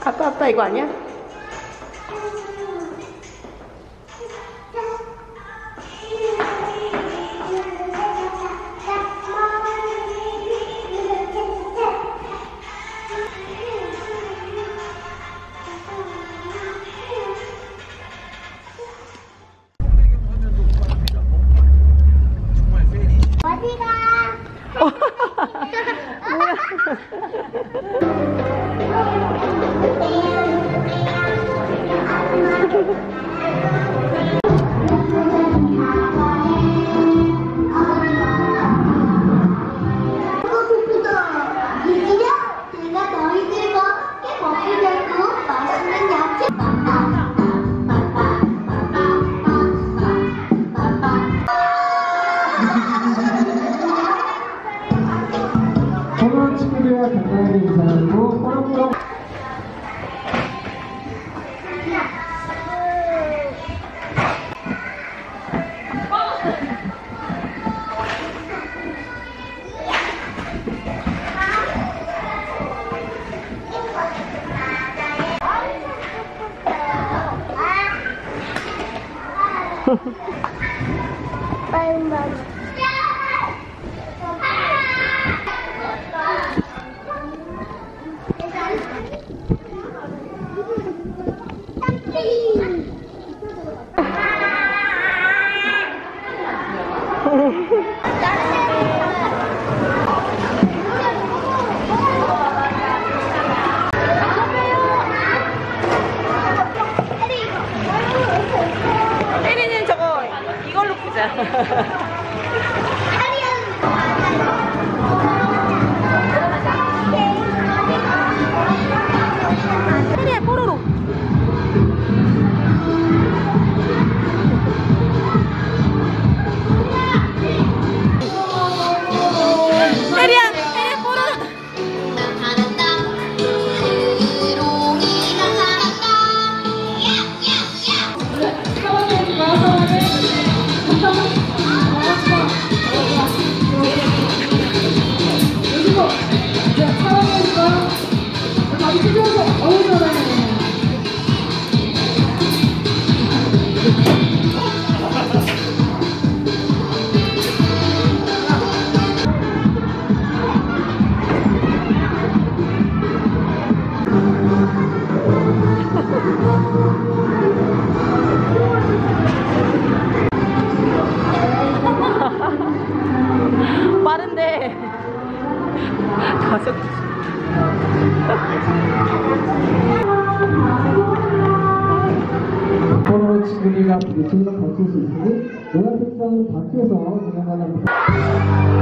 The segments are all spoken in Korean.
갔다 왔다 이거 아니야? 친구들과 간단하게 인사하고 꾸렁꾸렁 Bye, Mama. 빠른데. 가속 친구들과 부딪히면 다칠 수 있으니? 노란 색상은 밖에서 진행하는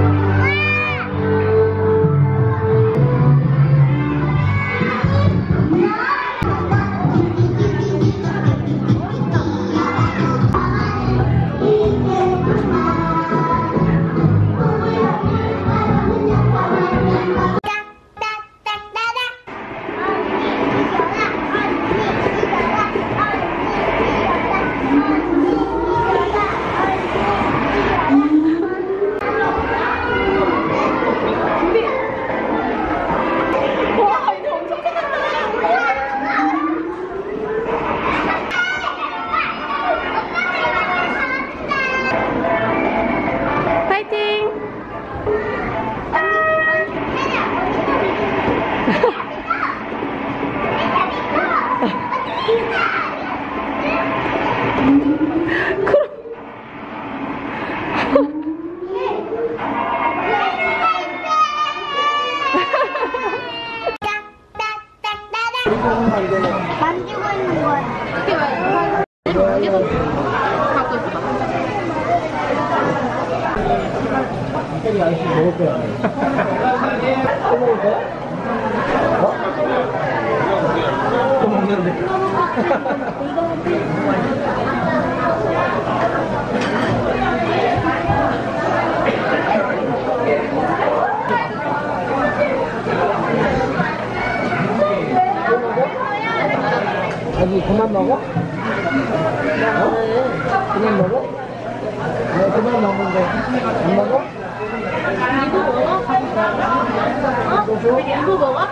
혜리 아저씨 먹을 거야 또 먹을 거야? 어? 또 먹는데 아니 그만 먹어? 어? 그만 먹어? 왜 그만 먹는데 안 먹어? 이거 먹어? 어? 이거?